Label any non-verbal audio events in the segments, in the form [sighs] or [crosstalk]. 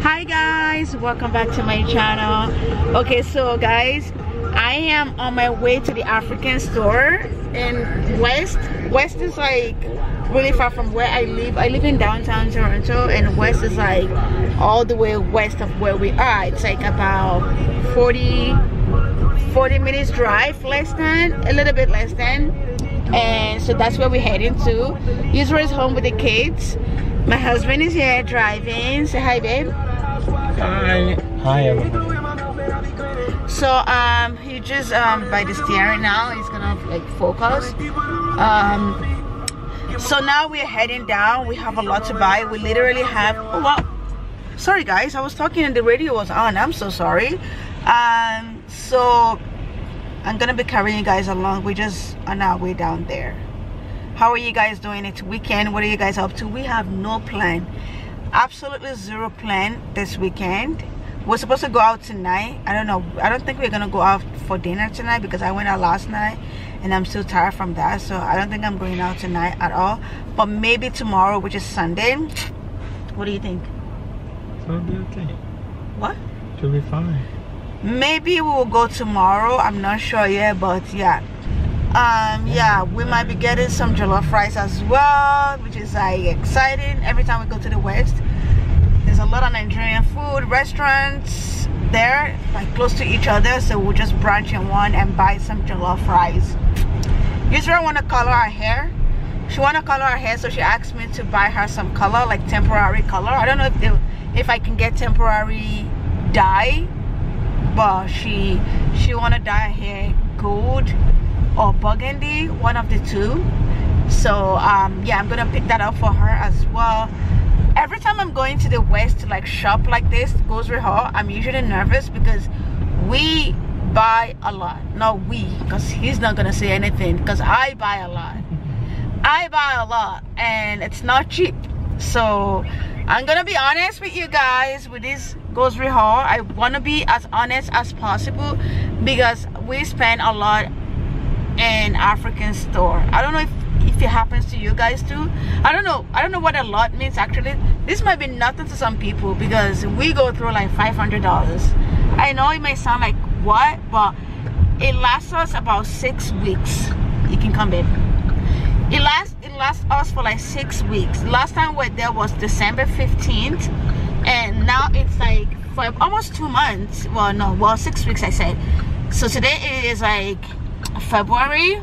hi guys. Welcome back to my channel. Okay so guys i am on my way to the african store in west. West is like really far from where i live. I live in downtown toronto and west is like all the way west of where we are. It's like about 40 40 minutes drive less than a little bit less than. And so that's where we're heading to. Yusra is home with the kids. My husband is here driving. Say hi babe Hi. Hi, everybody. so um he just um by the steering now he's gonna like focus um so now we're heading down. We have a lot to buy. We literally have oh well, sorry guys. I was talking and the radio was on. I'm so sorry. Um so i'm gonna be carrying you guys along. We just on our way down there. How are you guys doing? It's weekend. What are you guys up to? We have no plan absolutely zero plan this weekend. We're supposed to go out tonight. I don't know. I don't think we're gonna go out for dinner tonight because i went out last night and i'm still tired from that so i don't think i'm going out tonight at all. But maybe tomorrow which is sunday. What do you think? So it'll be okay. what? It'll be fine. maybe we will go tomorrow. I'm not sure yet but yeah um yeah we might be getting some jollof rice as well which is like exciting. Every time we go to the west there's a lot of nigerian food restaurants there like close to each other so we'll just branch in one and buy some jollof rice. Yusra want to color her hair? She want to color her hair so she asked me to buy her some color like temporary color. I don't know if if i can get temporary dye but she she want to dye her hair gold or burgundy one of the two so um yeah i'm gonna pick that up for her as well every time i'm going to the west to like shop like this goes with her i'm usually nervous because we buy a lot not we because he's not gonna say anything because i buy a lot [laughs] I buy a lot and it's not cheap. So I'm gonna be honest with you guys with this grocery haul. I wanna be as honest as possible because we spend a lot in African store. I don't know if, if it happens to you guys too. I don't know. I don't know what a lot means actually. This might be nothing to some people because we go through like $500. I know it may sound like what, but it lasts us about six weeks. You can come in it lasts it lasts us for like six weeks last time we were there was december 15th and now it's like for almost two months well no well six weeks i said so today is like february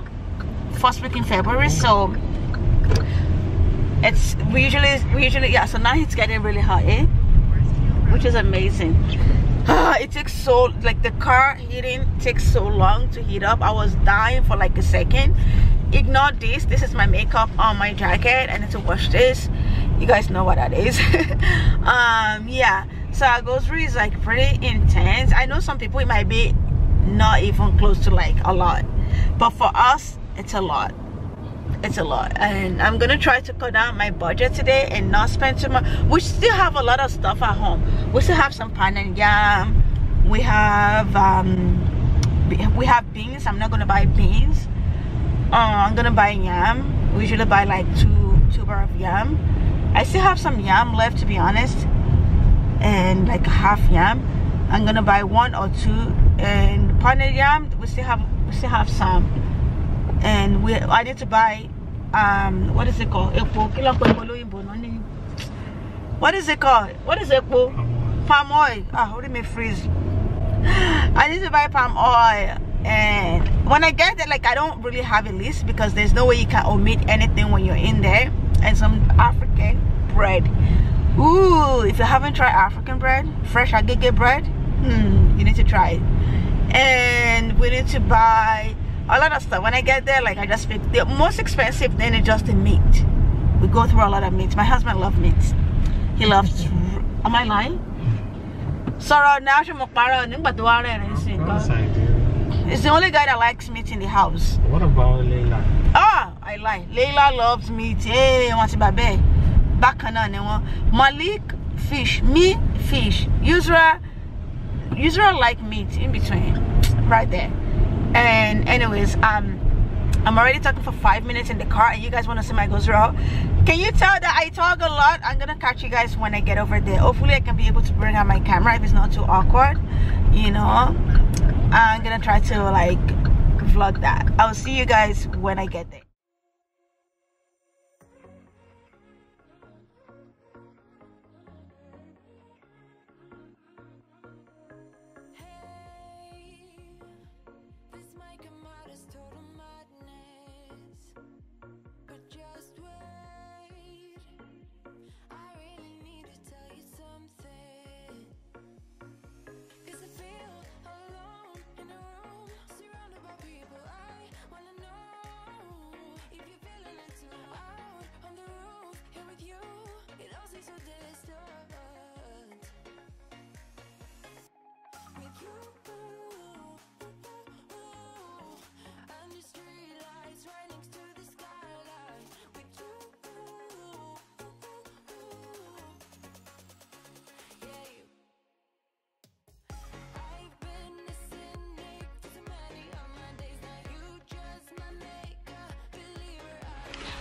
first week in february so it's we usually we usually yeah so now it's getting really hot eh? Which is amazing. [sighs] It takes so like the car heating takes so long to heat up. I was dying for like a second. Ignore this. This is my makeup on my jacket i need to wash this. You guys know what that is. [laughs] Um yeah. So our grocery is like pretty intense. I know some people it might be not even close to like a lot but for us it's a lot. It's a lot. And i'm gonna try to cut down my budget today and not spend too much. We still have a lot of stuff at home. We still have some pounded yam. We have um we have beans. I'm not gonna buy beans. Uh, i'm gonna buy yam. We usually buy like two bar of yam. I still have some yam left to be honest and like half yam. I'm gonna buy one or two. And pounded yam we still have we still have some. And we I need to buy um what is it called? Epo. Kí ló ń pè epo lóyìnbó náà ní- what is it called? What is epo? Palm oil. Ah what me freeze. [gasps] I need to buy palm oil. And when I get there like I don't really have a list because there's no way you can omit anything when you're in there. And some African bread. Ooh if you haven't tried African bread fresh agege bread hmm you need to try it and we need to buy a lot of stuff when i get there like i just pick the most expensive thing is just the meat we go through a lot of meat my husband loves meat he loves [laughs] am i lying Sorry, now she mukbara nígbà tó wá rẹ̀ rẹ̀ sí Of course nǹkan. I do. It's the only guy that likes meat in the house. What about Leila? Ah, I lie. Leila loves meat. Hey, wọ́n ti bàbẹ́ ẹ̀. Bákan náà ni. Malik fish, me fish. Yusra, Yusra like meat in between, right there. And anyways, um, I'm already talking for five minutes in the car and you guys want to see my grocery haul. Can you tell that I talk a lot? I'm gonna catch you guys when I get over there. Hopefully I can be able to bring out my camera if it's not too awkward. You know, I'm gonna try to like vlog that. I'll see you guys when I get there.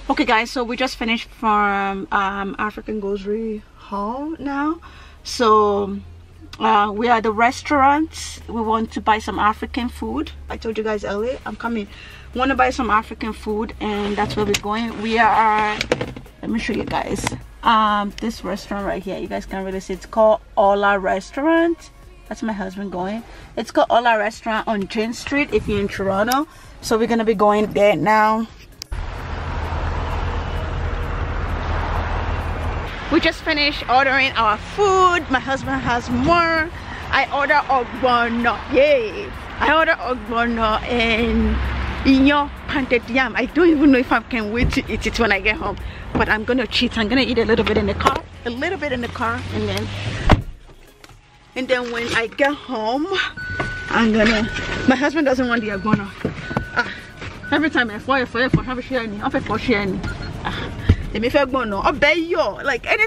Okay guys so we just finished from um african grocery haul now. So uh we are at the restaurant. We want to buy some african food. I told you guys earlier i'm coming. Want to buy some african food and that's where we're going. We are let me show you guys. Um this restaurant right here you guys can really see it's called ola restaurant. That's my husband going. It's called ola restaurant on jane street if you're in toronto. So we're gonna be going there now we just finished ordering our food. My husband has more. I order ogbono. Yay. I order ogbono and inyo pounded yam. I don't even know if i can wait to eat it when i get home but i'm gonna cheat. I'm gonna eat a little bit in the car a little bit in the car and then and then when i get home i'm gonna my husband doesn't want the ogbono. Ah, every time i fall for for have a share any off for share any èmi fẹ́ gbọ́n náà. Ọbẹ̀ yọ̀ like any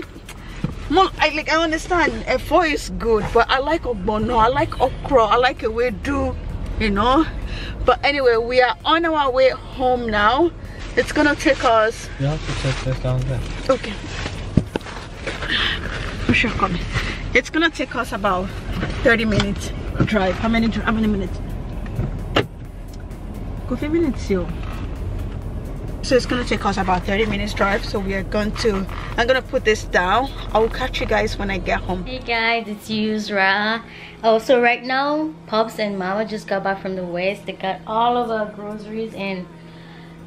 more I like I understand ẹ̀fọ́ is good but I like ogbono I like okra. I like ewedu you know? But anyway we are on our way home now. It's gonna take us You have to check this down there. okay. For sure coming it's gonna take us about 30 minutes drive. How many how many minutes? 15 minutes yo so it's gonna take us about 30 minutes drive so we are going to i'm gonna put this down i will catch you guys when i get home Hey guys, it's Yusra. Also, right now, Pops and Mama just got back from the West. They got all of our groceries and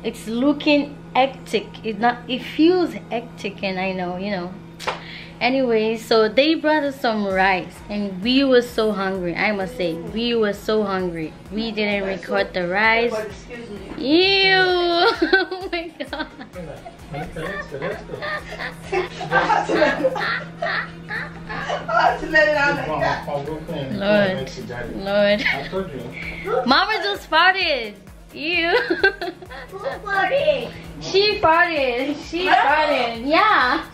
it's looking hectic. It not it feels hectic and I know, you know. Anyway, so they brought us some rice and we were so hungry. I must say, we were so hungry. We didn't record the rice. Ew! [laughs] Oh my god. Lord. Lord. I told you. Mama just farted. She farted. She farted. Yeah.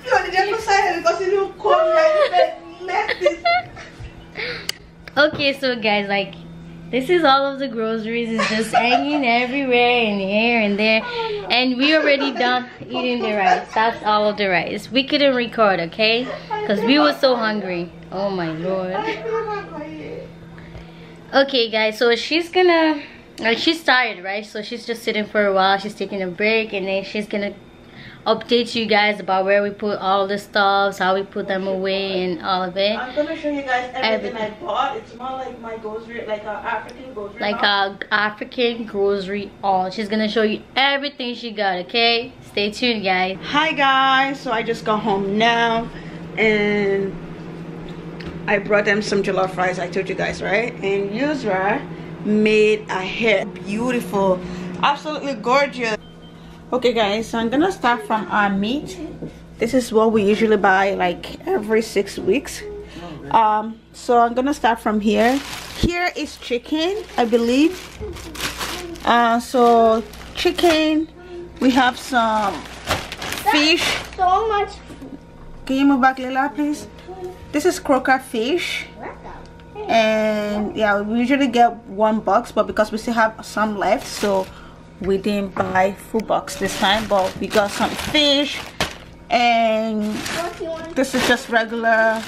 Okay, so guys, like, this is all of the groceries. It's just hanging everywhere and here and there. And we already done eating the rice. That's all of the rice. We couldn't record, okay? Because we were so hungry. Oh my lord. Okay, guys, so she's gonna. Like she's tired, right? So she's just sitting for a while. She's taking a break, and then she's gonna update you guys about where we put all the stuffs, how we put them away, and all of it. i'm gonna show you guys everything i Everything. bought it's more like my grocery like a african grocery Like haul. a African grocery haul. She's gonna show you everything she got. Okay, stay tuned, guys. hi guys so i just got home now and i brought them some jollof rice i told you guys right and Yusra made a hair beautiful. Absolutely gorgeous. Okay guys so i'm gonna start from our meat. This is what we usually buy like every six weeks. Um so i'm gonna start from here. Here is chicken i believe. Uh so chicken we have some fish. So much. Can you move back Lila please? This is croaker fish and yeah we usually get one box but because we still have some left so we didn't buy food box this time but we got some fish. And this is just regular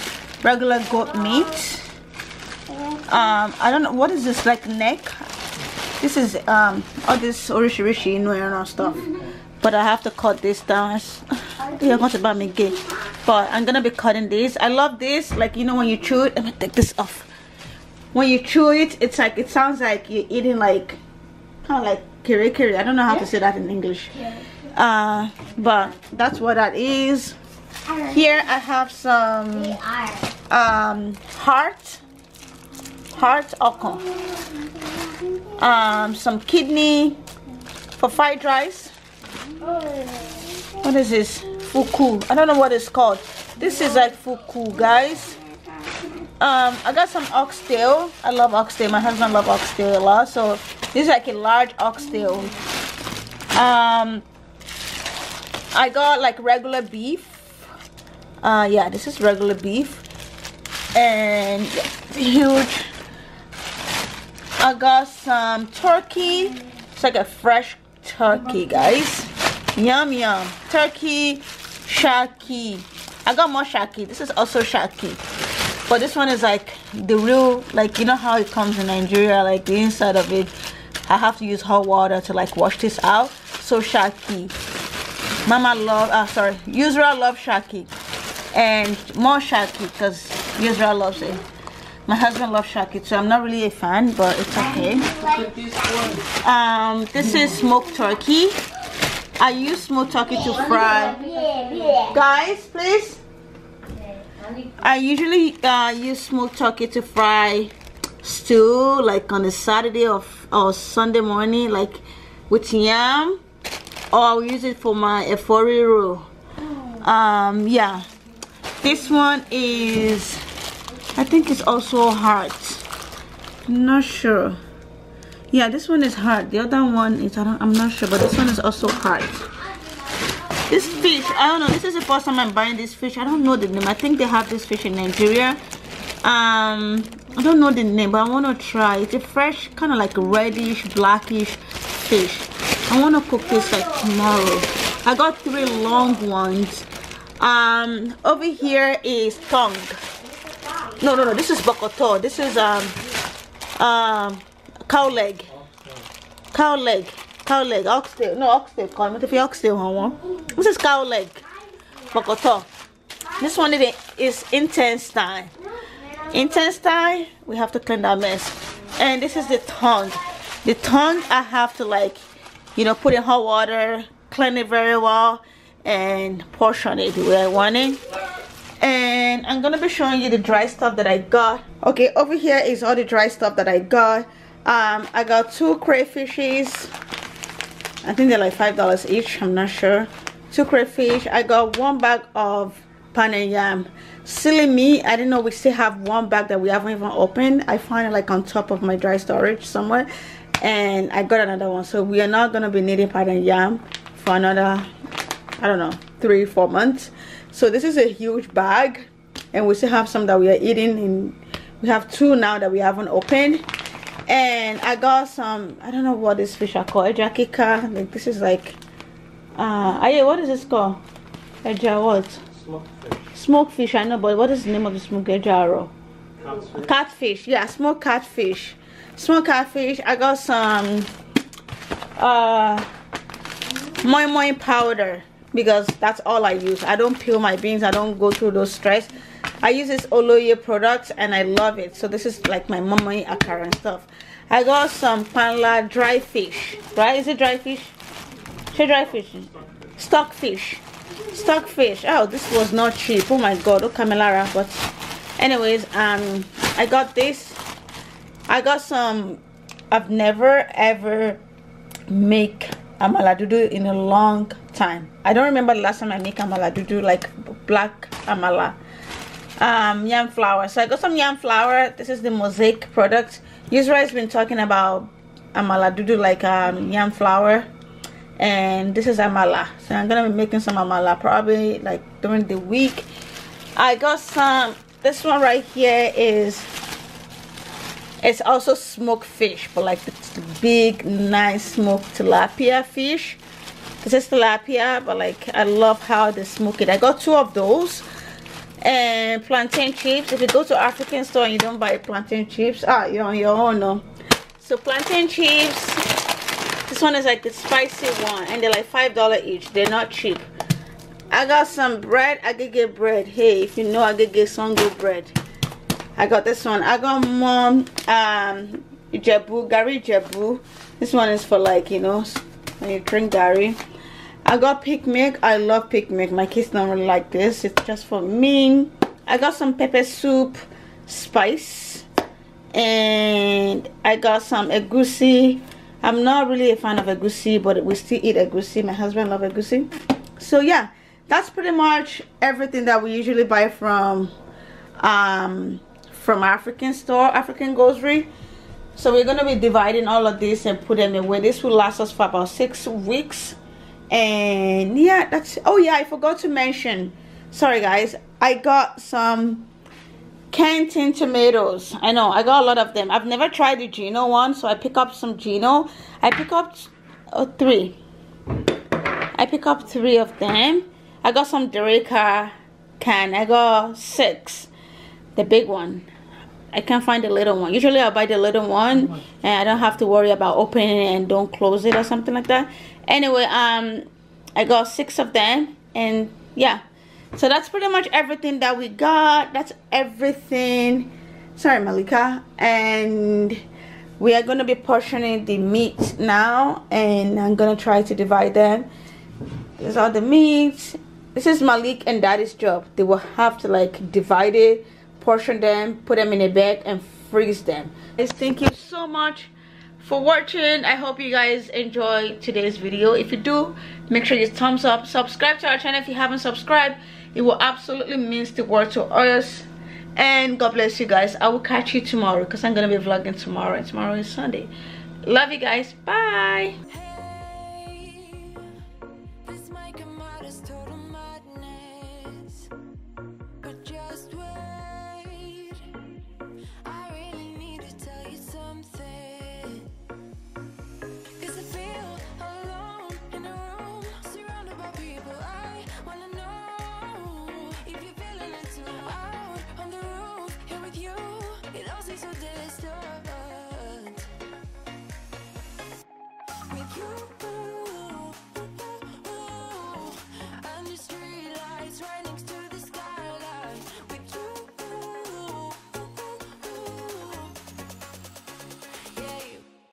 regular goat meat. Um i don't know what is this like neck? This is um all this orishirishi and stuff. But i have to cut this down. [laughs] You're going to buy me gay but i'm gonna be cutting this. I love this like you know when you chew it let me take this off when you chew it it's like it sounds like you're eating like kind of like kiri kiri i don't know how to say that in english. Uh but that's what that is. Here i have some um heart heart okon um some kidney for fried rice. What is this? Fuku. I don't know what it's called. This is like fuku guys um i got some oxtail. I love oxtail. My husband love oxtail a lot so this is like a large oxtail. Um i got like regular beef. Uh yeah this is regular beef. And huge. I got some turkey. It's like a fresh turkey guys. Yum yum. Turkey shaki. I got more shaki. This is also shaki but this one is like the real like you know how it comes in nigeria like the inside of it i have to use hot water to like wash this out. So shaki. Mama love ah sorry. Yusra love shaki. And more shaki because Yusra loves it. My husband loves shaki so i'm not really a fan but it's okay. Um this is smoked turkey. I use smoked turkey to fry. Guys please I usually uh, use smoked turkey to fry stew like on a Saturday or, or Sunday morning like with yam or I'll use it for my efo riro. Um yeah. This one is I think it's also hard. Not sure. Yeah this one is hard. The other one is I I'm not sure but this one is also hard this fish i don't know this is the first time i'm buying this fish. I don't know the name. I think they have this fish in nigeria. Um i don't know the name but i want to try. It's a fresh kind of like reddish blackish fish. I want to cook this like tomorrow. I got three long ones. Um over here is tongue. No no no this is bokoto. This is um um cow leg. Cow leg cow leg. Oxtail no oxtail call me if you oxtail on one this is cow leg. Bokoto this one is is intense time intense time we have to clean that mess. And this is the tongue. The tongue i have to like you know put in hot water clean it very well and portion it the way i want it. And i'm gonna be showing you the dry stuff that i got. Okay over here is all the dry stuff that i got. Um i got two crayfishes I think they're like five dollars each. I'm not sure. Two crayfish. I got one bag of pounded yam. Silly me, I didn't know we still have one bag that we haven't even opened. I found it like on top of my dry storage somewhere, and I got another one. So we are not gonna be needing pounded yam for another, I don't know, three four months. So this is a huge bag, and we still have some that we are eating. And we have two now that we haven't opened and I got some I don't know what this fish are called ejakika like this is like uh Aye, what is this called? Eja what? Smoke fish. smoked fish. I know but what is the name of the smoke ejaro Catfish. catfish. Yeah smoked catfish. Smoked catfish. I got some uh moi moi powder because that's all I use. I don't peel my beans. I don't go through those stress I use this Oloye product and I love it. So this is like my mama akara and stuff. I got some panla dry fish right? Is it dry fish? Say dry fish. Stock fish. Stock fish. oh this was not cheap. Oh my god oh Camilara but anyways um I got this. I got some I've never ever make amala dudu in a long time. I don't remember the last time I make amala dudu like black amala um yam flour. So i got some yam flour. This is the mosaic product. Yusra has been talking about amala dudu like um yam flour. And this is amala. So i'm gonna be making some amala probably like during the week. I got some this one right here is it's also smoked fish but like the big nice smoked tilapia fish. This is tilapia but like i love how they smoke it. I got two of those and plantain chips. If you go to african store and you don't buy plantain chips ah you're on your own no. So plantain chips this one is like the spicy one and they're like five dollar each. They're not cheap. I got some bread i could get bread. Hey if you know i could get some good bread i got this one. I got mom um jebu gari jebu. This one is for like you know when you drink gari I got pick picnic. I love pick picnic. My kids don't really like this. It's just for me. I got some pepper soup spice. And I got some egusi. I'm not really a fan of egusi, but we still eat egusi. My husband love egusi. So yeah, that's pretty much everything that we usually buy from um from African store, African grocery. So we're gonna be dividing all of this and put them away. This will last us for about six weeks and yeah that's oh yeah i forgot to mention. Sorry guys. I got some canteen tomatoes. I know i got a lot of them. I've never tried the gino one so i pick up some gino. I pick up oh, three. I pick up three of them. I got some Derica can. I got six. The big one. I can't find the little one. Usually I buy the little one. and I don't have to worry about opening it and don't close it or something like that. Anyway, um, I got six of them and yeah. So that's pretty much everything that we got. That's everything. Sorry, Malika. And we are going to be portioning the meat now and I'm going to try to divide them. There's all the meat. This is Malik and Daddy's job. They will have to like divide it portion them put them in a bag and freeze them guys thank you so much for watching. I hope you guys enjoyed today's video. If you do make sure you thumbs up. Subscribe to our channel if you haven't subscribed. It will absolutely means the world to us. And god bless you guys. I will catch you tomorrow because i'm gonna be vlogging tomorrow and tomorrow is sunday. Love you guys. Bye